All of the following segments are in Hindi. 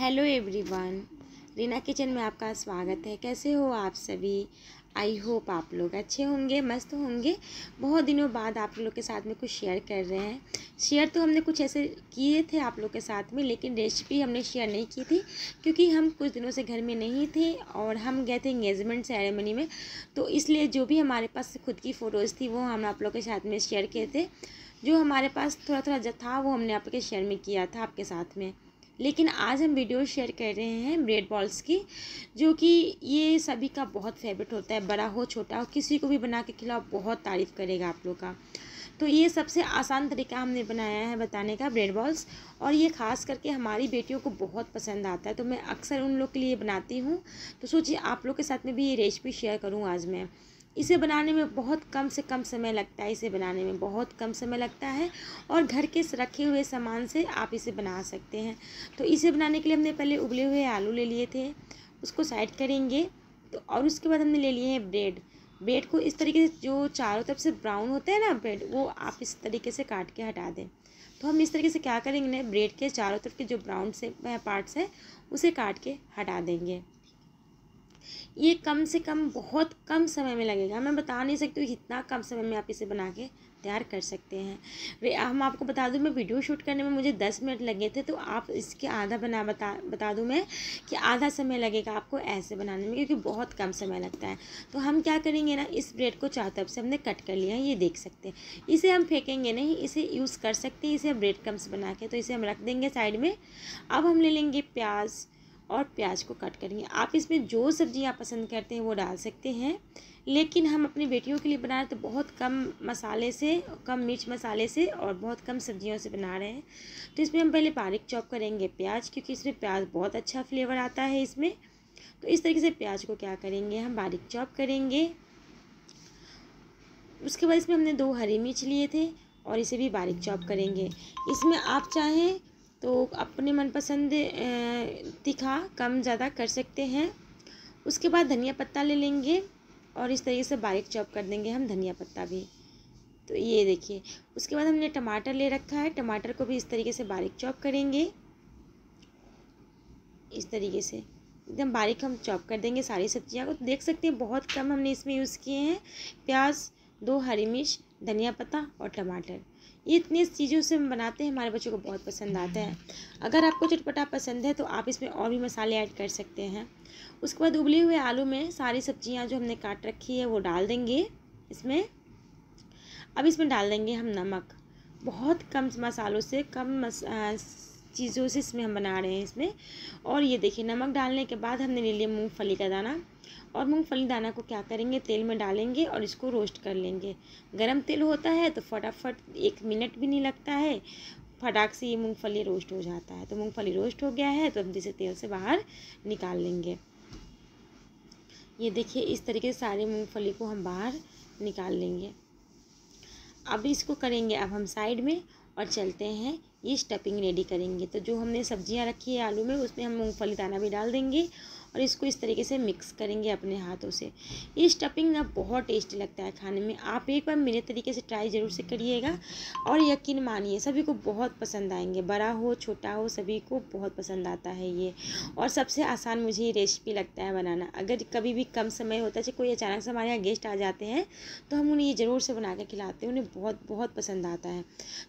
हेलो एवरीवन, रीना किचन में आपका स्वागत है। कैसे हो आप सभी? आई होप आप लोग अच्छे होंगे, मस्त होंगे। बहुत दिनों बाद आप लोग के साथ में कुछ शेयर कर रहे हैं। शेयर तो हमने कुछ ऐसे किए थे आप लोग के साथ में, लेकिन रेसिपी हमने शेयर नहीं की थी, क्योंकि हम कुछ दिनों से घर में नहीं थे और हम गए थे इंगेजमेंट सेरेमनी में। तो इसलिए जो भी हमारे पास खुद की फ़ोटोज़ थी, वो हम आप लोग के साथ में शेयर किए थे। जो हमारे पास थोड़ा थोड़ा था, वो हमने आपके शेयर में किया था आपके साथ में। लेकिन आज हम वीडियो शेयर कर रहे हैं ब्रेड बॉल्स की, जो कि ये सभी का बहुत फेवरेट होता है। बड़ा हो, छोटा हो, किसी को भी बना के खिलाओ, बहुत तारीफ़ करेगा आप लोग का। तो ये सबसे आसान तरीका हमने बनाया है बताने का ब्रेड बॉल्स, और ये ख़ास करके हमारी बेटियों को बहुत पसंद आता है। तो मैं अक्सर उन लोग के लिए बनाती हूँ। तो सोचिए, आप लोग के साथ में भी ये रेसिपी शेयर करूँ आज मैं। इसे बनाने में बहुत कम से कम समय लगता है, इसे बनाने में बहुत कम समय लगता है और घर के रखे हुए सामान से आप इसे बना सकते हैं। तो इसे बनाने के लिए हमने पहले उबले हुए आलू ले लिए थे, उसको साइड करेंगे तो और उसके बाद हमने ले लिए हैं ब्रेड ब्रेड को इस तरीके से जो चारों तरफ़ से ब्राउन होता है ना ब्रेड वो आप इस तरीके से काट के हटा दें। तो हम इस तरीके से क्या करेंगे ना ब्रेड के चारों तरफ़ के जो ब्राउन से पार्ट्स हैं, उसे काट के हटा देंगे। ये कम से कम बहुत कम समय में लगेगा। मैं बता नहीं सकती हूँ इतना कम समय में आप इसे बना के तैयार कर सकते हैं। हम आपको बता दूँ, मैं वीडियो शूट करने में मुझे दस मिनट लगे थे तो आप इसके आधा बना, बता बता दूँ मैं कि आधा समय लगेगा आपको ऐसे बनाने में, क्योंकि बहुत कम समय लगता है। तो हम क्या करेंगे ना, इस ब्रेड को चार तरफ़ से हमने कट कर लिया है, ये देख सकते हैं। इसे हम फेंकेंगे नहीं, इसे यूज़ कर सकते हैं, इसे ब्रेड कम्स बना के तो इसे हम रख देंगे साइड में। अब हम ले लेंगे प्याज और प्याज को कट करेंगे। आप इसमें जो सब्ज़ियाँ पसंद करते हैं वो डाल सकते हैं। लेकिन हम अपनी बेटियों के लिए बना रहे तो बहुत कम मसाले से, कम मिर्च मसाले से और बहुत कम सब्जियों से बना रहे हैं। तो इसमें हम पहले बारीक चॉप करेंगे प्याज, क्योंकि इसमें प्याज बहुत अच्छा फ्लेवर आता है इसमें। तो इस तरीके से प्याज को क्या करेंगे, हम बारीक चॉप करेंगे। उसके बाद इसमें हमने दो हरी मिर्च लिए थे और इसे भी बारीक चॉप करेंगे। इसमें आप चाहें तो अपने मनपसंद तीखा कम ज़्यादा कर सकते हैं। उसके बाद धनिया पत्ता ले लेंगे और इस तरीके से बारीक चॉप कर देंगे हम धनिया पत्ता भी। तो ये देखिए, उसके बाद हमने टमाटर ले रखा है। टमाटर को भी इस तरीके से बारीक चॉप करेंगे। इस तरीके से। एकदम बारीक हम चॉप कर देंगे सारी सब्ज़ियाँ को। तो देख सकते हैं, बहुत कम हमने इसमें यूज़ किए हैं। प्याज, दो हरी मिर्च, धनिया पत्ता और टमाटर। ये इतनी चीज़ों से हम बनाते हैं, हमारे बच्चों को बहुत पसंद आता है। अगर आपको चटपटा पसंद है तो आप इसमें और भी मसाले ऐड कर सकते हैं। उसके बाद उबले हुए आलू में सारी सब्ज़ियाँ जो हमने काट रखी है, वो डाल देंगे इसमें। अब इसमें डाल देंगे हम नमक। बहुत कम मसालों से कम मस चीज़ों से इसमें हम बना रहे हैं इसमें। और ये देखिए, नमक डालने के बाद हमने ले लिया मूँगफली का दाना। और मूँगफली दाना को क्या करेंगे? तेल में डालेंगे और इसको रोस्ट कर लेंगे। गरम तेल होता है तो फटाफट एक मिनट भी नहीं लगता है, फटाक से ये मूँगफली रोस्ट हो जाता है। तो मूँगफली रोस्ट हो गया है तो हम इसे तेल से बाहर निकाल लेंगे। ये देखिए, इस तरीके से सारे मूँगफली को हम बाहर निकाल लेंगे। अब इसको करेंगे अब हम साइड में और चलते हैं ये स्टफिंग रेडी करेंगे। तो जो हमने सब्ज़ियाँ रखी है आलू में, उसमें हम मूँगफली दाना भी डाल देंगे और इसको इस तरीके से मिक्स करेंगे अपने हाथों से। ये स्टफिंग ना बहुत टेस्टी लगता है खाने में। आप एक बार मेरे तरीके से ट्राई ज़रूर से करिएगा और यकीन मानिए, सभी को बहुत पसंद आएँगे। बड़ा हो, छोटा हो, सभी को बहुत पसंद आता है ये। और सबसे आसान मुझे ये रेसिपी लगता है बनाना। अगर कभी भी कम समय होता है कोई अचानक से हमारे यहाँ गेस्ट आ जाते हैं तो हम उन्हें ये ज़रूर से बना खिलाते हैं। उन्हें बहुत बहुत पसंद आता है।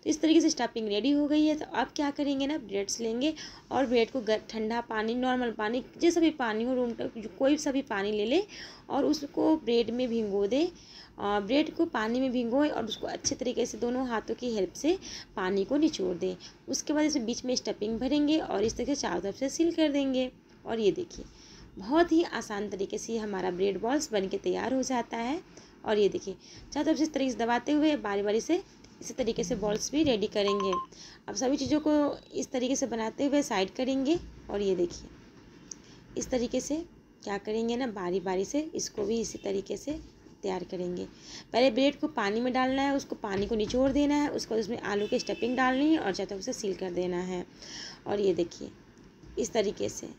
तो इस तरीके से स्टफिंग रेडी हो गई है। तो आप क्या करेंगे ना ब्रेड्स लेंगे और ब्रेड को ठंडा पानी नॉर्मल पानी, जैसा भी पानी हो रूम कोई सा भी पानी ले ले और उसको ब्रेड में भिंगो दे। ब्रेड को पानी में भिंगोए और उसको अच्छे तरीके से दोनों हाथों की हेल्प से पानी को निचोड़ दें। उसके बाद इसे बीच में स्टफिंग भरेंगे और इस तरीके चारों तरफ़ से सील कर देंगे। और ये देखिए, बहुत ही आसान तरीके से हमारा ब्रेड बॉल्स बन के तैयार हो जाता है। और ये देखिए, चारों तरफ़ से इस तरीके से दबाते हुए बारी बारी से इसी तरीके से बॉल्स भी रेडी करेंगे। अब सभी चीज़ों को इस तरीके से बनाते हुए साइड करेंगे और ये देखिए इस तरीके से क्या करेंगे ना बारी बारी से इसको भी इसी तरीके से तैयार करेंगे। पहले ब्रेड को पानी में डालना है, उसको पानी को निचोड़ देना है, उसको उसमें आलू की स्टफिंग डालनी है और चाहे तो उसे सील कर देना है। और ये देखिए, इस तरीके से।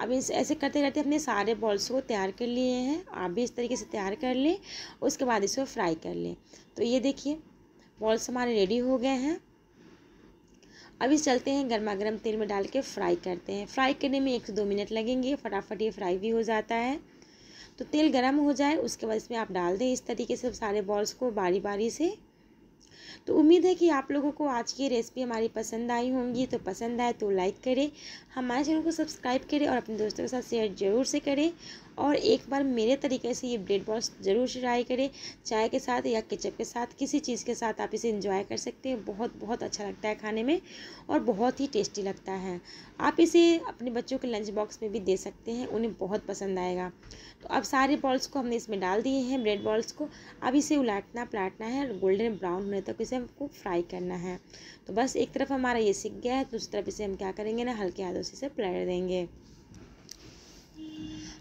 अब इस, ऐसे करते करते अपने सारे बॉल्स को तैयार कर लिए हैं। आप भी इस तरीके से तैयार कर लें, उसके बाद इसको फ्राई कर लें। तो ये देखिए, बॉल्स हमारे रेडी हो गए हैं। अभी चलते हैं गर्मा गर्म तेल में डाल के फ्राई करते हैं। फ्राई करने में एक से दो मिनट लगेंगे, फटाफट ये फ्राई भी हो जाता है। तो तेल गर्म हो जाए, उसके बाद इसमें आप डाल दें इस तरीके से सारे बॉल्स को बारी बारी से। तो उम्मीद है कि आप लोगों को आज की रेसिपी हमारी पसंद आई होंगी। तो पसंद आए तो लाइक करें, हमारे चैनल को सब्सक्राइब करें और अपने दोस्तों के साथ शेयर ज़रूर से करें। और एक बार मेरे तरीके से ये ब्रेड बॉल्स ज़रूर ट्राई करें। चाय के साथ या केचप के साथ, किसी चीज़ के साथ आप इसे इंजॉय कर सकते हैं। बहुत बहुत अच्छा लगता है खाने में और बहुत ही टेस्टी लगता है। आप इसे अपने बच्चों के लंच बॉक्स में भी दे सकते हैं, उन्हें बहुत पसंद आएगा। तो अब सारे बॉल्स को हमने इसमें डाल दिए हैं ब्रेड बॉल्स को। अब इसे उलाटना, पलाटना है और गोल्डन ब्राउन होने तक इसे हमको फ्राई करना है। तो बस एक तरफ़ हमारा ये सीख गया है, दूसरी तरफ़ इसे हम क्या करेंगे ना, हल्के हाथों से इसे पलट देंगे।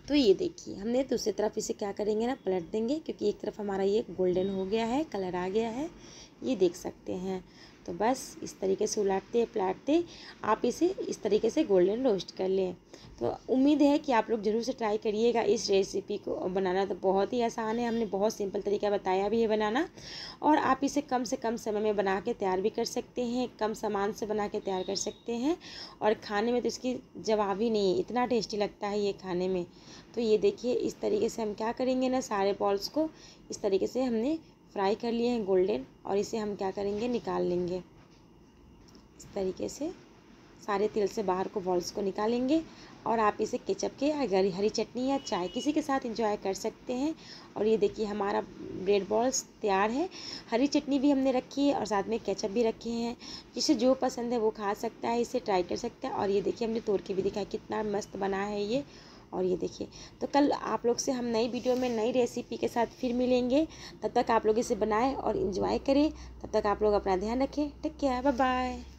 तो ये देखिए, हमने दूसरी तरफ़ इसे क्या करेंगे ना, पलट देंगे, क्योंकि एक तरफ़ हमारा ये गोल्डन हो गया है कलर आ गया है। ये देख सकते हैं। तो बस इस तरीके से उलाटते, पलाटते आप इसे इस तरीके से गोल्डन रोस्ट कर लें। तो उम्मीद है कि आप लोग ज़रूर से ट्राई करिएगा इस रेसिपी को। बनाना तो बहुत ही आसान है, हमने बहुत सिंपल तरीका बताया भी है बनाना। और आप इसे कम से कम समय में बना के तैयार भी कर सकते हैं, कम सामान से बना के तैयार कर सकते हैं। और खाने में तो इसकी जवाब ही नहीं है, इतना टेस्टी लगता है ये खाने में। तो ये देखिए इस तरीके से हम क्या करेंगे ना, सारे बॉल्स को इस तरीके से हमने फ्राई कर लिए हैं गोल्डन और इसे हम क्या करेंगे? निकाल लेंगे। इस तरीके से सारे तेल से बाहर को बॉल्स को निकालेंगे और आप इसे केचप के या हरी चटनी या चाय किसी के साथ इंजॉय कर सकते हैं। और ये देखिए हमारा ब्रेड बॉल्स तैयार है। हरी चटनी भी हमने रखी है और साथ में केचप भी रखे हैं। जिसे जो पसंद है वो खा सकता है, इसे ट्राई कर सकता है। और ये देखिए हमने तोड़ के भी दिखाया कितना मस्त बना है ये। और ये देखिए तो कल आप लोग से हम नई वीडियो में नई रेसिपी के साथ फिर मिलेंगे। तब तक आप लोग इसे बनाएँ और इन्जॉय करें। तब तक आप लोग अपना ध्यान रखें। Take care bye bye